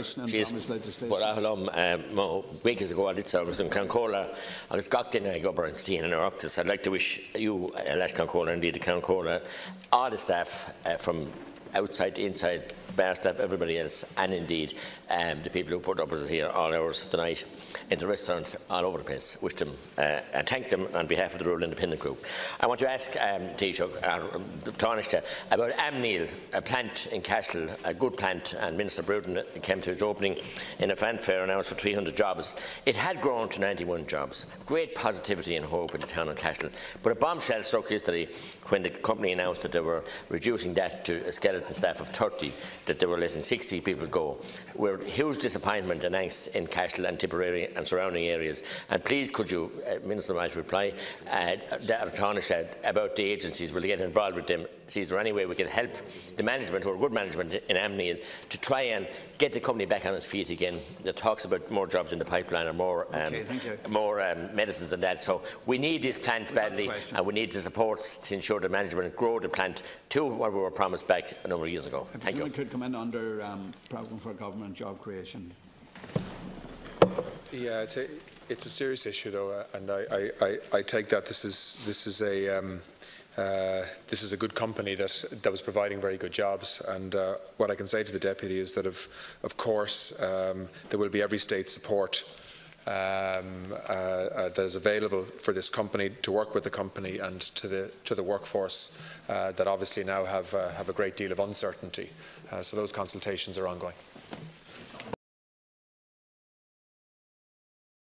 Question on She's Thomas legislation. bud ahlam mo weeks ago alit agus an Cancola agus gatin ag ober an Steen and Oraktis. I'd like to wish you, uh, Les Cancola, indeed the Ceann Comhairle, all the staff uh, from outside, to inside, bar staff, everybody else, and indeed um, the people who put up with us here all hours of the night in the restaurant all over the place. Wish them uh, and thank them on behalf of the Rural Independent Group. I want to ask um, Taoiseach, uh, Taoiseach, about Amneal, a plant in Cashel, a good plant, and Minister Bruton came to its opening in a fanfare announced for 300 jobs. It had grown to 91 jobs. Great positivity and hope in the town of Cashel. But a bombshell struck yesterday when the company announced that they were reducing that to a skeleton staff of 30, that they were letting 60 people go. We're huge disappointment and angst in Cashel and Tipperary and surrounding areas. And please, could you, uh, Minister, might reply uh, about the agencies, will get involved with them? See, is there any way we can help the management or good management in Amneal to try and get the company back on its feet again? That talks about more jobs in the pipeline or more, um, Okay, more um, medicines and that. So we need this plant badly, and we need the support to ensure the management grow the plant to what we were promised back a number of years ago. Thank you. Come in under um, programme for government job creation. Yeah, it's a, it's a serious issue, though, uh, and I, I, I take that this is, this is a, um, uh, this is a good company that, that was providing very good jobs. And uh, what I can say to the deputy is that, of, of course, um, there will be every state support um, uh, uh, that is available for this company to work with the company and to the to the workforce uh, that obviously now have uh, have a great deal of uncertainty. Uh, so those consultations are ongoing.